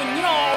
when you're